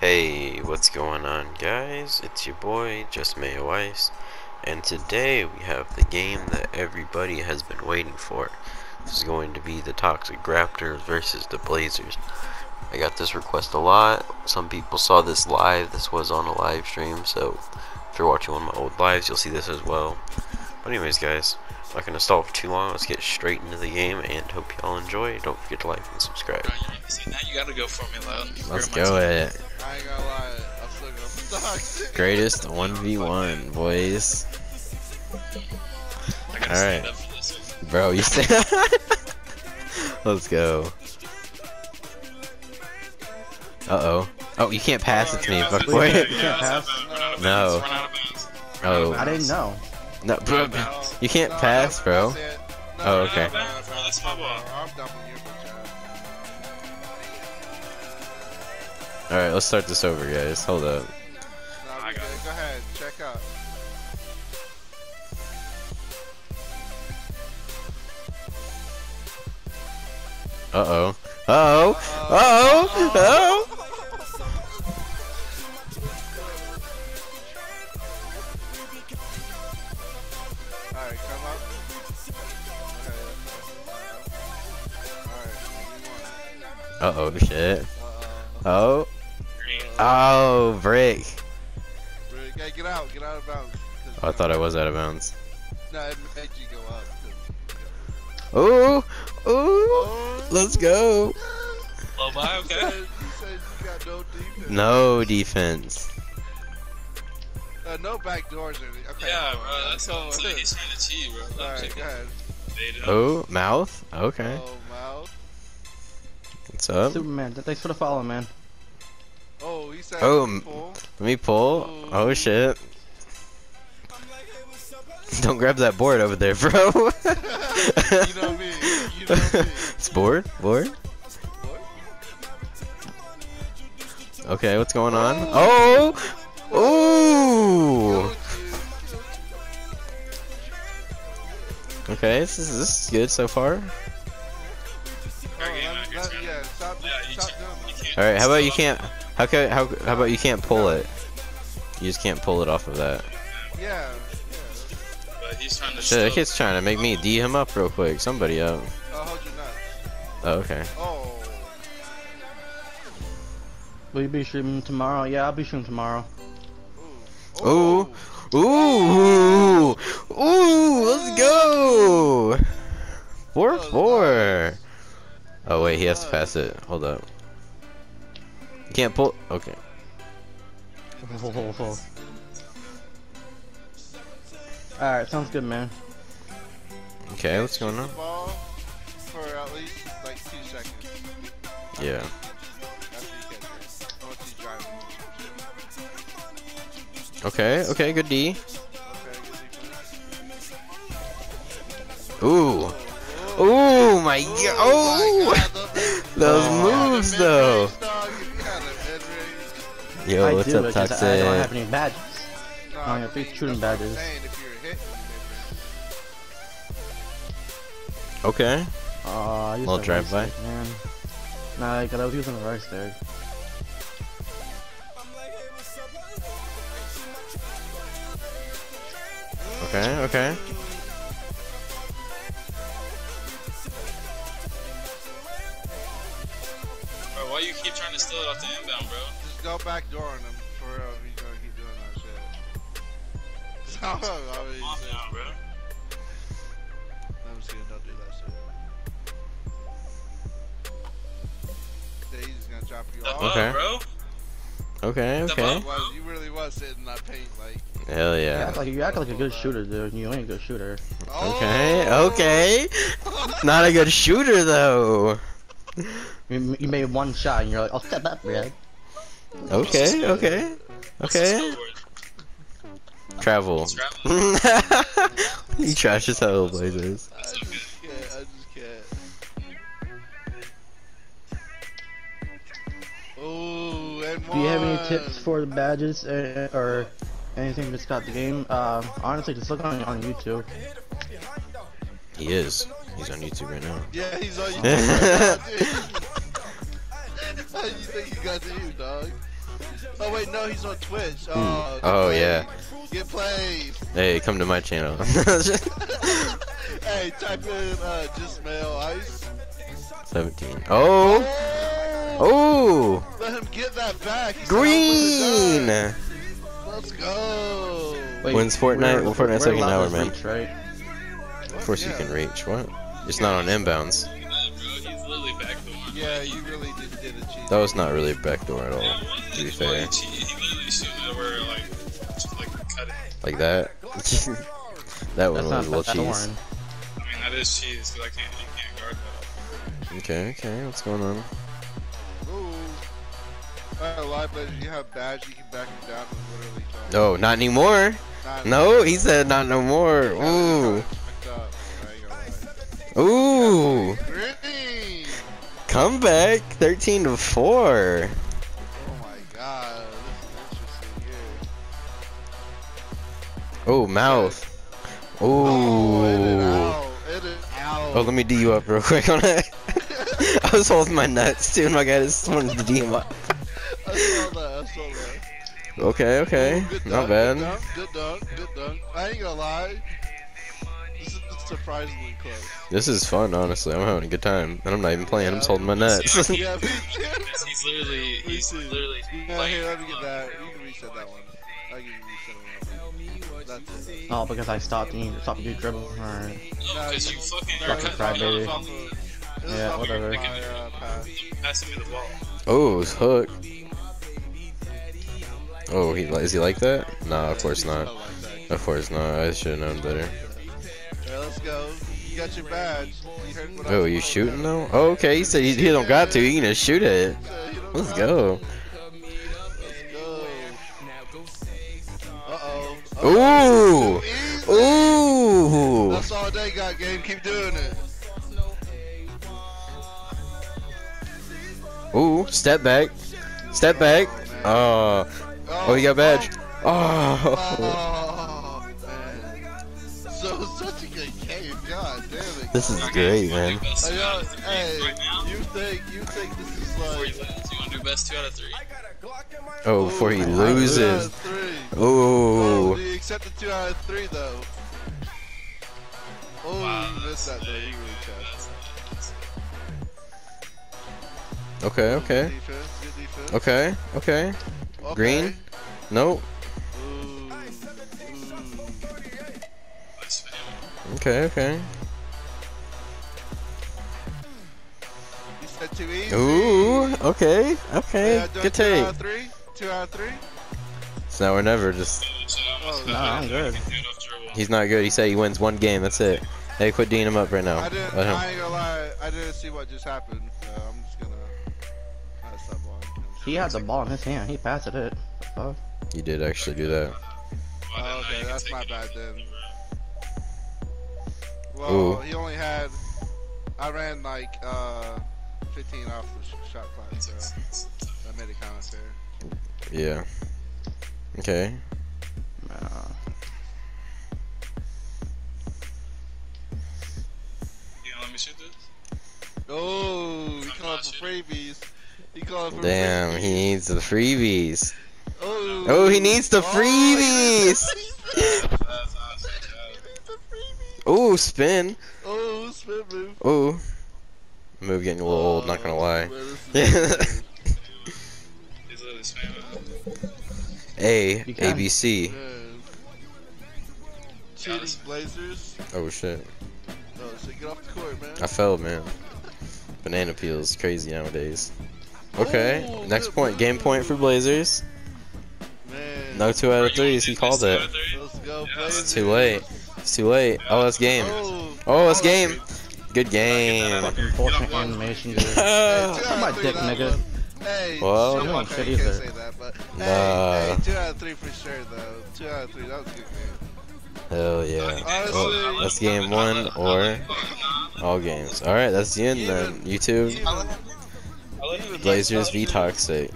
Hey, what's going on guys? It's your boy, Just Mayo Ice, and today we have the game that everybody has been waiting for. This is going to be the Toxic Raptors versus the Blazers. I got this request a lot. Some people saw this live. This was on a live stream, so if you're watching one of my old lives, you'll see this as well. But anyways, guys, I'm not going to stall for too long. Let's get straight into the game, and hope y'all enjoy. Don't forget to like and subscribe. Bro, you, now you gotta go for me, Loud. Let's go at it. I ain't gonna lie, I'm still gonna. Greatest 1v1, boys. team. I gotta All stand right. up for this one. Bro, you say Let's go. Uh-oh. Oh, you can't pass it to me, Yeah, fuck yeah, yeah, can't yeah, pass? Run out of No. bounds, run out of oh. bounds. Oh. I didn't know. No, bro, you can't No, pass, bro. No, Oh, okay. Alright, let's start this over, guys. Hold up. Go ahead, check out. Uh-oh. Uh-oh. Uh-oh. Uh-oh. Alright, Uh-oh, shit. uh Oh. Green. Oh, brick. oh. Okay, get out, get out of bounds. 'cause, Oh, I thought I was out of bounds. No, it made you go up. 'cause- Ooh. Ooh. Let's go. Low by, You okay. said, you said you got no defense. No defense. Uh, no back doors or anything. Okay. Yeah, bro, that's cool. what he's trying to cheat, bro. Alright, go ahead. Oh, mouth? Okay. Oh, mouth. What's up? Superman, thanks for the follow, man. Oh, he said Oh, m- pull. Let me pull. Oh Ooh. shit. Don't grab that board over there, bro. you know me. You know me. it's board? Board? What? Okay, what's going on? Oh! oh! Ooh! Okay, this is, this is good so far. Doing you that. can't Alright, how about you can't... How, ca how, how about you can't pull it? You just can't pull it off of that. Yeah, yeah. But he's trying to Shit, that kid's trying to make me D him up real quick. Somebody up. Oh, hold your nuts. Oh, okay. Oh. Will you be streaming tomorrow? Yeah, I'll be streaming tomorrow. Ooh. Ooh. Ooh! Ooh! Let's go! Four four. Oh wait, he has to pass it. Hold up. You can't pull. Okay. Alright, sounds good, man. Okay, what's going on? for at least like two seconds. Yeah. After you catch it. I want you driving. Okay. Okay. Good D. Okay, good defense. Ooh. Ooh my god. Oh. my God, those- Those Oh, moves though. Yo, I what's do, up, it's just I don't have any badges. No, I have three mean, shooting that's what I'm badges. saying, if you're hitting mid-range. Okay. Uh, I used Little drive-by? right stick, man. Nah, I, I was using the right stick. Okay. Okay. Bro, why you keep trying to steal it off the inbound, bro? Just go back door on him for real if he's gonna keep doing that shit. So, I mean, Come on shit. bro. Let me see him don't do that shit. Yeah, he's just gonna drop you Step off. Okay. bro. Okay. Step Okay. up. Was, you really was sitting in that paint, like. Hell You yeah. act like you act like a good shooter, dude. You ain't a good shooter. Okay. Oh! Okay. Not a good shooter though. You, you made one shot and you're like, I'll step up, bro. Okay. Okay. Okay. Travel. he trashes trash as hell, Blazers. I just can't. I just can't. Ooh, and Do you have any tips for the badges uh, or anything that's got the game? Uh, honestly, just look on on YouTube. He is. He's on YouTube right now. Yeah, he's on YouTube. How you think he got to you, dog? Oh wait, no, he's on Twitch. Oh, Oh, yeah. Get played. Hey, come to my channel. hey, type in uh, just mail ice. 17. Oh! Oh! Oh! Let him get that back. He's Green! Let's go. When's Fortnite- well, Fortnite's second hour, man. Reach, right? Of course you can reach. What? It's not on inbounds. Look at that, bro. He's literally backdooring. Yeah, you really That was not really a backdoor at all, Yeah, to be fair. He, he literally shooting it where like, like. Like that. that one That's was a not little that's cheese. Thorn. I mean, that is cheese because I can't, you can't guard that. Okay, okay, what's going on? Ooh. Live legend, you have badge, you can back him down and literally tell No, not anymore. Not- No, he said not no more. Ooh, Fucked up. I ain't gonna lie. ooh, Green! Comeback, 13 to four. Oh my god, this is interesting here. Oh, mouth. Oh, it is out. It is out. Oh, let me D you up real quick on that. I was holding my nuts too, and my guy just wanted to D him up. I saw that, I saw that. Okay, okay, Ooh, not dunk, bad. Good dunk, good dunk, good dunk. I ain't gonna lie. This is surprisingly close. This is fun, honestly. I'm having a good time, and I'm not even playing. I'm just holding my nuts. yeah, he's literally, he's literally Yeah, playing. here, let me get that. You can reset that one. I'll give you reset one. That's it. Oh, because I stopped you stopped you dribble. Alright. No, because you fucking, you're Fucking cutting crybaby. me off on the, This is Yeah, of whatever. my, uh, pass. passing me the ball. oh, it's hook. Oh, he is he like that? Nah, of course not. I like that. Of course not. I should have known better. Yeah, let's. You got your badge. You heard what Oh, you shooting though? Oh, okay. He said he, he don't got to. He can just shoot it. You Let's go. Ooh. Ooh. That's all they got, game. Keep doing it. Ooh. Step back. Step back. Oh. Uh, oh, he got badge. Oh. Such a good game. God damn it. This is guys. great, man. Best Hey, two out of three hey, right you think you think this is Before you like you want to do best two out of three? Oh, before he Ooh, two out of loses. three. Oh, Ooh. do you accept two out of three though? Oh, Wow, you missed that though. You really tried. Okay, okay. Good defense. Good defense. Okay, okay. Okay. Green? Nope. Okay, okay. You said too easy. Ooh, okay, okay. Yeah, do it two out of three. Two out of three. It's now or never. Just Oh, oh no, I'm good. he's not good. He said he wins one game. That's it. Hey, quit D'ing him up right now. I didn't. I ain't gonna lie. I didn't see what just happened. So I'm just gonna. Pass that ball. He had the ball in his hand. He passed it. it. Oh, You did actually do that. Oh, okay, that's my bad then. Well, Ooh. he only had. I ran like uh, 15 off the shot clock, so that made it kind of fair. Yeah. Okay. uh, You gonna let me shoot this? Oh, he calling for freebies. He calling for Damn, freebies. he needs the freebies. Oh, Oh, he needs the Oh, freebies. Ooh, spin. Oh, spin move. Ooh. Move getting a little old, not gonna lie. Oh, man, this Yeah. He's literally spamming. A, You can. ABC. Cheating Blazers. Oh shit. Oh, so get off the court, man. I fell, man. Banana peel's crazy nowadays. Okay, Ooh, next good point, game point for Blazers. Man. No two out of threes, he called it. Let's go, Yeah, It's too late. It's too late. Oh, that's game. Oh, Oh, that's game. Good game. fucking bullshit animation. Dude. Hey, two out my of three, dick, nigga. Hey, Well- shit, You shit can't either. say that, but Nah. hey, hey, two out of three for sure though. Two out of three, that was a good game. Hell yeah. Honestly, Oh, that's game one or all games. Alright, that's the end then. YouTube. even, I even Blazers messed v up, Toxic.